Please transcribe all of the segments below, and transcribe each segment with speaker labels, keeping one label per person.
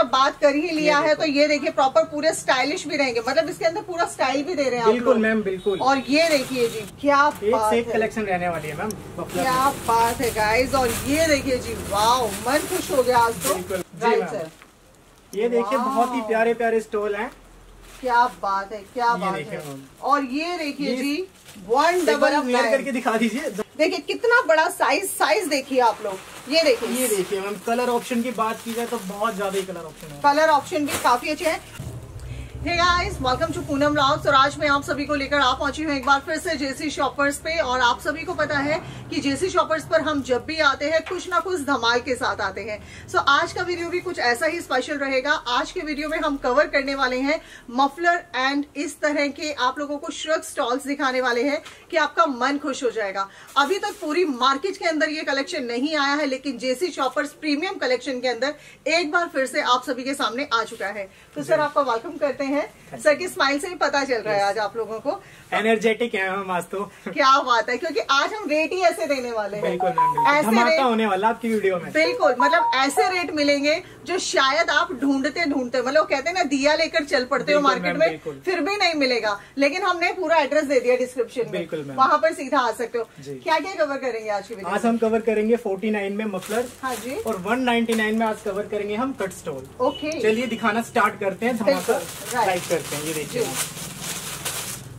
Speaker 1: जब बात कर ही लिया है तो ये देखिए प्रॉपर पूरे स्टाइलिश भी रहेंगे। मतलब इसके अंदर पूरा स्टाइल भी दे रहे हैं
Speaker 2: बिल्कुल मैम बिल्कुल।
Speaker 1: और ये देखिए जी क्या
Speaker 2: एक
Speaker 1: बात
Speaker 2: से एक कलेक्शन रहने वाली है मैम
Speaker 1: क्या बात है गाइस और ये देखिए जी वाओ मन खुश हो गया आज तो। राइट सर
Speaker 2: ये देखिए बहुत ही प्यारे प्यारे स्टॉल हैं।
Speaker 1: क्या बात है क्या बात है। और ये देखिए जी वन डबल
Speaker 2: करके दिखा दीजिए।
Speaker 1: देखिए कितना बड़ा साइज़ साइज़ देखिए आप लोग। ये देखिए।
Speaker 2: ये देखिए मैम कलर ऑप्शन की बात की जाए तो बहुत ज़्यादा ही कलर ऑप्शन है।
Speaker 1: कलर ऑप्शन भी काफ़ी अच्छे हैं। Hey guys welcome to Poonam blogs और आज मैं आप सभी को लेकर आ पहुँची हूँ एक बार फिर से जेसी शॉपर्स पे और आप सभी को पता है कि जेसी शॉपर्स पर हम जब भी आते हैं कुछ ना कुछ धमाल के साथ आते हैं। सो so, आज का वीडियो भी कुछ ऐसा ही स्पेशल रहेगा। आज के वीडियो में हम कवर करने वाले हैं मफलर एंड इस तरह के आप लोगों को श्रग स्टॉल्स दिखाने वाले हैं कि आपका मन खुश हो जाएगा। अभी तक पूरी मार्केट के अंदर ये कलेक्शन नहीं आया है लेकिन जेसी शॉपर्स प्रीमियम कलेक्शन के अंदर एक बार फिर से आप सभी के सामने आ चुका है। तो सर आपका वेलकम करते हैं। सर की स्माइल से ही पता चल रहा है आज आप लोगों को।
Speaker 2: एनर्जेटिक है मैम आज तो।
Speaker 1: क्या बात है क्योंकि आज हम रेट ही ऐसे देने वाले हैं।
Speaker 2: बिल्कुल
Speaker 1: ऐसे रेट
Speaker 2: होने वाला आपकी वीडियो में।
Speaker 1: बिल्कुल मतलब ऐसे रेट मिलेंगे जो शायद आप ढूंढते ढूंढते मतलब कहते हैं ना दिया लेकर चल पड़ते हो मार्केट में फिर भी नहीं मिलेगा। लेकिन हमने पूरा एड्रेस दे दिया डिस्क्रिप्शन
Speaker 2: बिल्कुल
Speaker 1: में। वहाँ पर सीधा आ सकते हो। क्या क्या कवर करेंगे आज की
Speaker 2: आज हम कवर करेंगे 49 में मफलर
Speaker 1: हाँ जी।
Speaker 2: और 199 में आज कवर करेंगे हम कट स्टॉल
Speaker 1: ओके
Speaker 2: चलिए दिखाना स्टार्ट करते हैं धमाका। लाइक करते हैं ये देखिए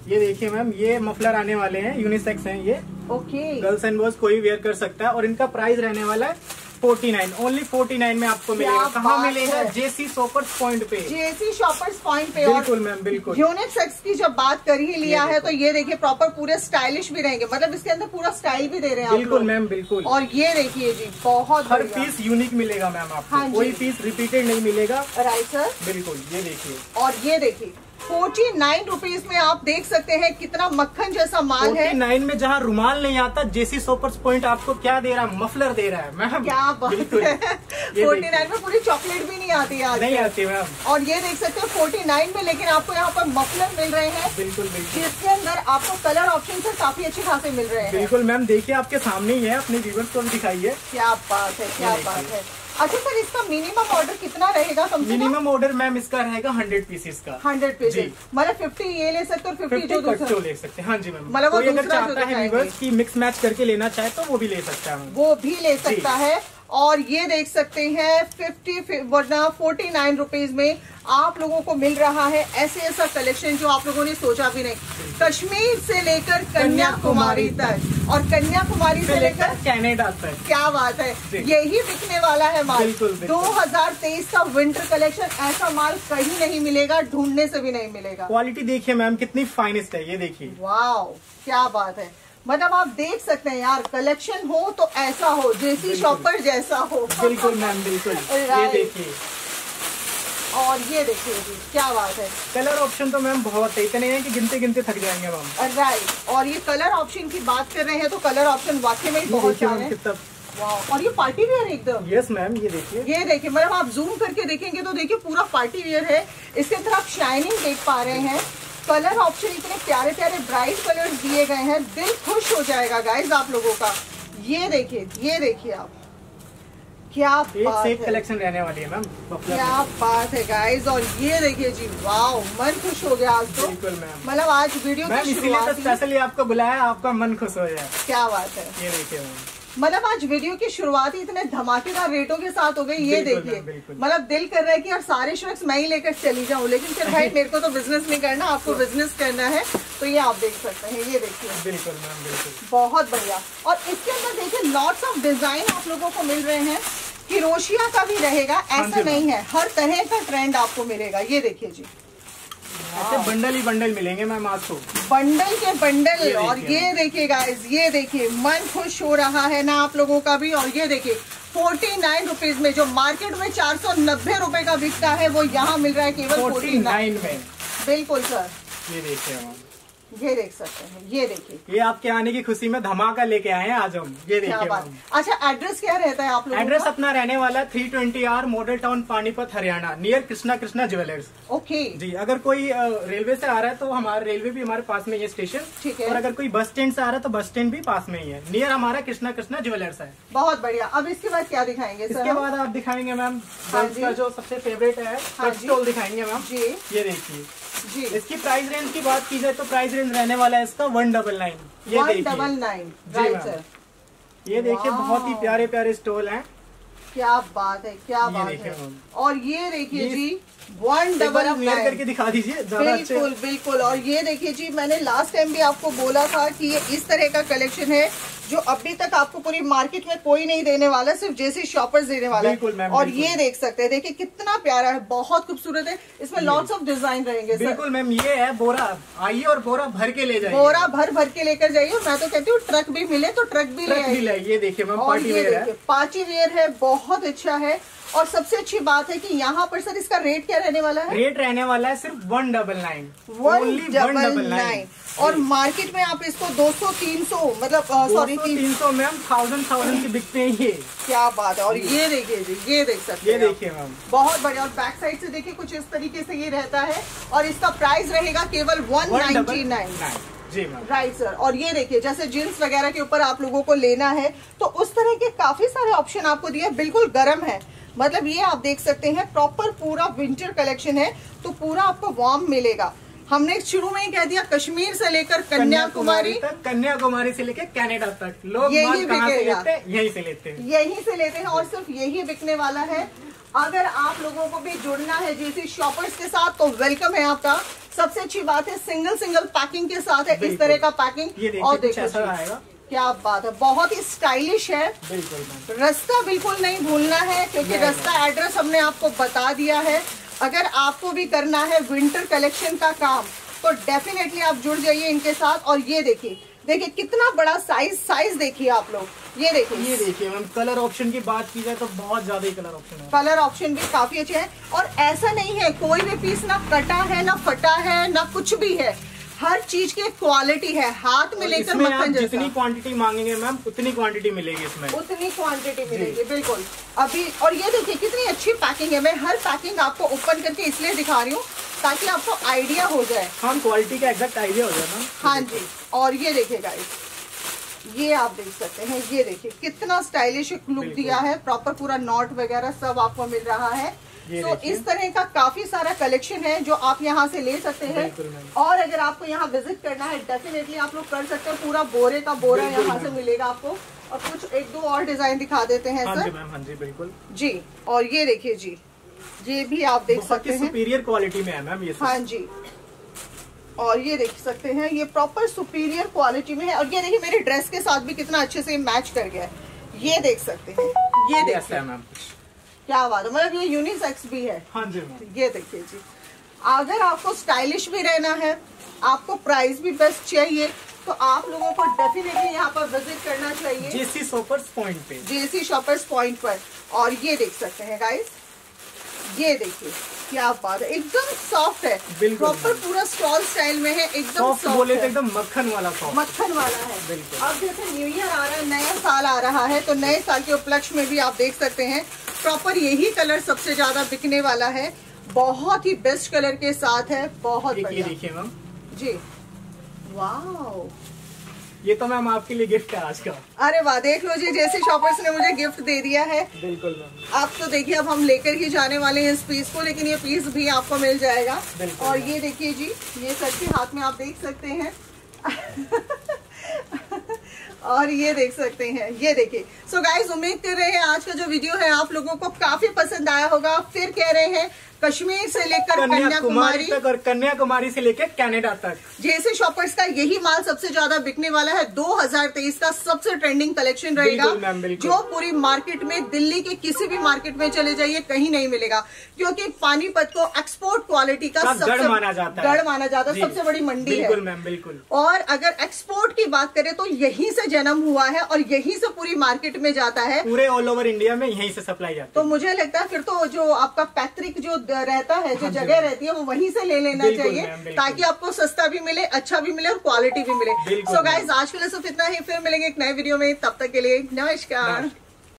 Speaker 2: ये देखिए मैम ये मफलर आने वाले हैं यूनिसेक्स हैं ये।
Speaker 1: ओके
Speaker 2: गर्ल्स एंड बॉयज़ कोई वेयर कर सकता है और इनका प्राइस रहने वाला है 49 ओनली 49 में आपको मिलेगा। कहाँ मिलेगा जेसी सोपर्स पॉइंट पे।
Speaker 1: जेसी शॉपर्स पॉइंट पे।
Speaker 2: बिल्कुल मैम बिल्कुल।
Speaker 1: यूनिक सेक्स की जब बात कर ही लिया है तो ये देखिए प्रॉपर पूरे स्टाइलिश भी रहेंगे। मतलब इसके अंदर पूरा स्टाइल भी दे रहे हैं
Speaker 2: बिल्कुल मैम बिल्कुल।
Speaker 1: और ये देखिए जी बहुत
Speaker 2: हर। पीस यूनिक मिलेगा मैम आपको।
Speaker 1: हाँ
Speaker 2: कोई पीस रिपीटेड नहीं मिलेगा।
Speaker 1: राइट सर
Speaker 2: बिल्कुल ये देखिए।
Speaker 1: और ये देखिए फोर्टी नाइन रुपीज़ में आप देख सकते हैं कितना मक्खन जैसा माल है।
Speaker 2: 49 में जहाँ रुमाल नहीं आता जेसी सोपर्स पॉइंट आपको क्या दे रहा है? मफलर दे रहा है मैम
Speaker 1: क्या बात है। फोर्टी नाइन में पूरी चॉकलेट भी नहीं आती है आज
Speaker 2: नहीं आती मैम
Speaker 1: और ये देख सकते हो फोर्टी नाइन में लेकिन आपको यहाँ पर मफलर मिल रहे हैं।
Speaker 2: बिल्कुल बिल्कुल।
Speaker 1: जिसके अंदर आपको कलर ऑप्शन काफ़ी अच्छे खासे मिल रहे हैं।
Speaker 2: बिल्कुल मैम देखिए आपके सामने ही है अपने व्यूवर्स को दिखाइए।
Speaker 1: क्या बात है क्या बात है। अच्छा सर इसका मिनिमम ऑर्डर कितना रहेगा? कम से
Speaker 2: मिनिमम ऑर्डर मैम इसका रहेगा हंड्रेड पीसेस का।
Speaker 1: हंड्रेड
Speaker 2: जी।
Speaker 1: पीसेज मतलब फिफ्टी ये ले सकते हो फिफ्टी जो दूसरा।
Speaker 2: ले सकते हैं। हाँ जी मैम
Speaker 1: मतलब वो
Speaker 2: अगर चाहता है। की मिक्स मैच करके लेना चाहे तो वो भी ले सकता है।
Speaker 1: वो भी ले सकता है। और ये देख सकते हैं फिफ्टी वरना फोर्टी नाइन रुपीज़ में आप लोगों को मिल रहा है ऐसे ऐसा कलेक्शन जो आप लोगों ने सोचा भी नहीं। कश्मीर से लेकर कन्याकुमारी तक। और कन्याकुमारी से लेकर
Speaker 2: कैनेडा तक।
Speaker 1: क्या बात है। यही बिकने वाला है माल।
Speaker 2: दो हज़ार
Speaker 1: तेईस का विंटर कलेक्शन ऐसा माल कहीं नहीं मिलेगा ढूँढने से भी नहीं मिलेगा।
Speaker 2: क्वालिटी देखिए मैम कितनी फाइनेस्ट है ये देखिए।
Speaker 1: वाओ क्या बात है। मतलब आप देख सकते हैं यार कलेक्शन हो तो ऐसा हो जैसी। शॉपर जैसा हो।
Speaker 2: बिल्कुल मैम बिल्कुल। ये देखिए।
Speaker 1: और ये देखिए जी क्या बात है।
Speaker 2: कलर ऑप्शन तो मैम बहुत है इतने हैं कि गिनते गिनते थक जाएँगे मैम
Speaker 1: राइट और ये कलर ऑप्शन की बात कर रहे हैं तो कलर ऑप्शन वाकई में बहुत सारे हैं। और ये पार्टी वेयर है एकदम।
Speaker 2: यस मैम ये देखिए।
Speaker 1: ये देखिए मतलब आप जूम करके देखेंगे तो देखिए पूरा पार्टी वेयर है। इसके अंदर आप शाइनिंग देख पा रहे हैं। कलर ऑप्शन इतने प्यारे प्यारे ब्राइट कलर्स दिए गए हैं। दिल खुश हो जाएगा गाइज़ आप लोगों का। ये देखिए ये देखिए आप। क्या
Speaker 2: एक
Speaker 1: बात
Speaker 2: एक कलेक्शन रहने वाली है मैम
Speaker 1: क्या बात है गाइस और ये देखिए जी वाओ मन खुश हो गया आज तो।
Speaker 2: बिल्कुल मैम
Speaker 1: मतलब आज वीडियो
Speaker 2: मैम
Speaker 1: की
Speaker 2: इसीलिए तो स्पेशली आपको बुलाया आपका मन खुश हो जाए।
Speaker 1: क्या बात है।
Speaker 2: ये देखिए मैम
Speaker 1: मतलब आज वीडियो की शुरुआत ही इतने धमाकेदार रेटों के साथ हो गई ये देखिए। मतलब दिल कर रहा है कि यार सारे श्रक्स मैं ही लेकर चली जाऊँ लेकिन फिर भाई मेरे को तो बिज़नेस नहीं करना आपको बिज़नेस करना है तो ये आप देख सकते हैं ये देखिए।
Speaker 2: बिल्कुल मैम बिल्कुल।
Speaker 1: बहुत बढ़िया। और इसके अंदर देखिए लॉट्स ऑफ़ डिज़ाइन आप लोगों को मिल रहे हैं। किरोशिया का भी रहेगा
Speaker 2: हाँ
Speaker 1: ऐसा नहीं है हर तरह का ट्रेंड आपको मिलेगा ये देखिए जी।
Speaker 2: ऐसे बंडल ही बंडल मिलेंगे मैम तो
Speaker 1: बंडल के बंडल
Speaker 2: ये
Speaker 1: और ये देखिए गाइस ये देखिए मन खुश हो रहा है ना आप लोगों का भी और ये देखिए फोर्टी नाइन रुपीज़ में जो मार्केट में चार सौ नब्बे रुपए का बिकता है वो यहाँ मिल रहा है केवल
Speaker 2: फोर्टी
Speaker 1: नाइन
Speaker 2: में।
Speaker 1: बिल्कुल सर
Speaker 2: ये देखिए
Speaker 1: ये देख सकते हैं ये देखिए।
Speaker 2: ये आपके आने की खुशी में धमाका लेके आए हैं आज हम। ये देखिए
Speaker 1: अच्छा एड्रेस क्या रहता है आप लोगों
Speaker 2: एड्रेस अपना रहने वाला है three twenty R Model Town Panipat Haryana near Krishna Krishna Jewellers
Speaker 1: okay
Speaker 2: जी अगर कोई रेलवे से आ रहा है तो हमारा रेलवे भी हमारे पास में ही है स्टेशन
Speaker 1: ठीक है।
Speaker 2: और अगर कोई बस स्टैंड से आ रहा है तो बस स्टैंड भी पास में ही है। नियर हमारा कृष्णा कृष्णा ज्वेलर्स है।
Speaker 1: बहुत बढ़िया। अब इसके बाद क्या दिखाएँगे
Speaker 2: इसके बाद आप दिखाएँगे मैम
Speaker 1: हाँ जी।
Speaker 2: सबसे फेवरेट है
Speaker 1: हाँ
Speaker 2: दिखाएँगे मैम
Speaker 1: जी।
Speaker 2: ये देखिए।
Speaker 1: जी।
Speaker 2: इसकी प्राइस रेंज की बात की जाए तो प्राइस रेंज रहने वाला है इसका वन डबल नाइन ये
Speaker 1: वन
Speaker 2: देखिए।
Speaker 1: डबल नाइन राइट सर
Speaker 2: ये देखिए बहुत ही प्यारे प्यारे स्टॉल हैं।
Speaker 1: क्या बात है क्या बात है। और ये देखिए जी वन डबल
Speaker 2: करके दिखा दीजिए
Speaker 1: बिल्कुल बिल्कुल। और ये देखिए जी मैंने लास्ट टाइम भी आपको बोला था कि ये इस तरह का कलेक्शन है जो अभी तक आपको पूरी मार्केट में कोई नहीं देने वाला सिर्फ़ जैसी शॉपर्स देने वाला है। और। ये देख सकते हैं देखिए कितना प्यारा है बहुत खूबसूरत है। इसमें लॉट्स ऑफ़ डिज़ाइन रहेंगे
Speaker 2: बिल्कुल मैम ये है बोरा। आइए और बोरा भर के ले जाइए।
Speaker 1: बोरा भर भर के लेकर जाइए। मैं तो कहती हूँ ट्रक भी मिले तो ट्रक भी ले
Speaker 2: ये देखिए पार्टी वेयर है
Speaker 1: बहुत अच्छा है। और सबसे अच्छी बात है कि यहाँ पर सर इसका रेट क्या रहने वाला है?
Speaker 2: रेट रहने वाला है सिर्फ़ one double nine
Speaker 1: one double nine और मार्केट में आप इसको 200 300 मतलब सॉरी
Speaker 2: तीन सौ मैम थाउज़ेंड थाउज़ेंड की बिकते हैं ये।
Speaker 1: क्या बात है। और ये देखिए जी ये देख सकते
Speaker 2: ये देखिए मैम।
Speaker 1: बहुत बढ़िया। और बैक साइड से देखिए कुछ इस तरीके से ये रहता है। और इसका प्राइस रहेगा केवल one
Speaker 2: one
Speaker 1: ninety nine
Speaker 2: nine जी
Speaker 1: राइट सर और ये देखिए जैसे जींस वगैरह के ऊपर आप लोगों को लेना है तो उस तरह के काफ़ी सारे ऑप्शन आपको दिए बिल्कुल गर्म है। मतलब ये आप देख सकते हैं प्रॉपर पूरा विंटर कलेक्शन है तो पूरा आपको वार्म मिलेगा। हमने शुरू में ही कह दिया कश्मीर से लेकर कन्याकुमारी।
Speaker 2: तक कन्याकुमारी से लेकर कनाडा तक। लोग
Speaker 1: यही
Speaker 2: से
Speaker 1: बिकेगा।
Speaker 2: लेते यहीं से लेते हैं।
Speaker 1: यहीं से लेते हैं और सिर्फ़ यही बिकने वाला है। अगर आप लोगों को भी जुड़ना है जैसे शॉपर्स के साथ तो वेलकम है आपका। सबसे अच्छी बात है सिंगल सिंगल पैकिंग के साथ है इस तरह का पैकिंग और देखो
Speaker 2: आएगा।
Speaker 1: क्या बात है बहुत ही स्टाइलिश है। रास्ता बिल्कुल नहीं भूलना है क्योंकि रास्ता एड्रेस हमने आपको बता दिया है। अगर आपको भी करना है विंटर कलेक्शन का काम तो डेफिनेटली आप जुड़ जाइए इनके साथ। और ये देखिए देखिए कितना बड़ा साइज़ साइज़ देखिए आप लोग। ये देखिए।
Speaker 2: ये देखिए मैम कलर ऑप्शन की बात की जाए तो बहुत ज़्यादा ही कलर ऑप्शन है।
Speaker 1: कलर ऑप्शन भी काफ़ी अच्छे हैं और ऐसा नहीं है कोई भी पीस ना कटा है ना फटा है ना कुछ भी है। हर चीज़ की क्वालिटी है हाथ में लेकर मक्खन
Speaker 2: जितनी क्वांटिटी मांगेंगे मैम उतनी क्वांटिटी मिलेगी इसमें।
Speaker 1: उतनी क्वांटिटी मिलेगी बिल्कुल। अभी और ये देखिए कितनी अच्छी पैकिंग है। मैं हर पैकिंग आपको ओपन करके इसलिए दिखा रही हूँ ताकि आपको आइडिया हो जाए।
Speaker 2: हम क्वालिटी का एग्जैक्ट आइडिया हो जाए मैम।
Speaker 1: हाँ जी और ये देखिए गाइस ये आप देख सकते हैं ये देखिए कितना स्टाइलिश लुक दिया है प्रॉपर पूरा नॉट वगैरह सब आपको मिल रहा है। तो। इस तरह का काफ़ी सारा कलेक्शन है जो आप यहाँ से ले सकते हैं। और अगर आपको यहाँ विज़िट करना है डेफिनेटली आप लोग कर सकते हैं पूरा बोरे का बोरा यहाँ से मिलेगा आपको। और कुछ एक दो और डिज़ाइन दिखा देते हैं
Speaker 2: हाँ
Speaker 1: सर
Speaker 2: जी हाँ जी बिल्कुल।
Speaker 1: जी और ये देखिए जी ये भी आप देख सकते
Speaker 2: हैं। सुपीरियर क्वालिटी में है मैम ये
Speaker 1: हाँ जी। और ये देख सकते हैं ये प्रॉपर सुपीरियर क्वालिटी में है। और ये देखिए मेरे ड्रेस के साथ भी कितना अच्छे से मैच कर गया है। ये देख सकते हैं ये देख
Speaker 2: ऐसा है
Speaker 1: क्या बात है मतलब ये यूनिसेक्स भी है।
Speaker 2: हाँ जी
Speaker 1: ये देखिए जी। अगर आपको स्टाइलिश भी रहना है आपको प्राइस भी बेस्ट चाहिए तो आप लोगों को डेफिनेटली यहाँ पर विज़िट करना चाहिए।
Speaker 2: जेसी सोपर्स पॉइंट पे।
Speaker 1: जेसी शॉपर्स पॉइंट पर। और ये देख सकते हैं गाइस ये देखिए। क्या बात है। एकदम सॉफ्ट है। प्रॉपर पूरा स्टॉल स्टाइल में है। एकदम
Speaker 2: सॉफ्ट बोले तो एकदम मक्खन वाला सॉफ्ट
Speaker 1: मक्खन वाला है।
Speaker 2: बिल्कुल।
Speaker 1: अब जैसे न्यू ईयर आ रहा है नया साल आ रहा है तो नए साल के उपलक्ष्य में भी आप देख सकते हैं प्रॉपर यही कलर सबसे ज़्यादा बिकने वाला है। बहुत ही बेस्ट कलर के साथ है। बहुत बढ़िया।
Speaker 2: देखिए मैम
Speaker 1: जी। वाओ
Speaker 2: ये तो मैम आपके लिए गिफ्ट है आज का।
Speaker 1: अरे वाह देख लो जी जैसे शॉपर्स ने मुझे गिफ्ट दे दिया है।
Speaker 2: बिल्कुल मैम।
Speaker 1: आप तो देखिए अब हम लेकर ही जाने वाले हैं इस पीस को लेकिन ये पीस भी आपको मिल जाएगा। और ये देखिए जी ये सर के हाथ में आप देख सकते हैं। और ये देख सकते हैं ये देखिए। सो गाइज़ उम्मीद कर रहे हैं आज का जो वीडियो है आप लोगों को काफ़ी पसंद आया होगा। फिर कह रहे हैं कश्मीर से लेकर
Speaker 2: कन्याकुमारी तक और कन्याकुमारी से लेकर कनाडा तक।
Speaker 1: जैसे शॉपर्स का यही माल सबसे ज़्यादा बिकने वाला है। 2023 का सबसे ट्रेंडिंग कलेक्शन रहेगा। जो पूरी मार्केट में दिल्ली के किसी भी मार्केट में चले जाइए कहीं नहीं मिलेगा क्योंकि पानीपत को एक्सपोर्ट क्वालिटी का
Speaker 2: का
Speaker 1: सबसे
Speaker 2: गढ़ माना जाता है।
Speaker 1: गढ़ माना जाता है सबसे बड़ी मंडी है।
Speaker 2: बिल्कुल मैम बिल्कुल।
Speaker 1: और अगर एक्सपोर्ट की बात करें तो यहीं से जन्म हुआ है और यहीं से पूरी मार्केट में जाता है।
Speaker 2: पूरे ऑल ओवर इंडिया में यहीं से सप्लाई जाती
Speaker 1: तो मुझे लगता है फिर तो जो आपका पैतृक जो रहता है जो
Speaker 2: हाँ
Speaker 1: जगह रहती है वो वहीं से ले लेना चाहिए ताकि आपको सस्ता भी मिले अच्छा भी मिले और क्वालिटी भी मिले। सो। गाइज़ आज के लिए सिर्फ़ इतना ही फिर मिलेंगे एक नए वीडियो में। तब तक के लिए
Speaker 2: नमस्कार।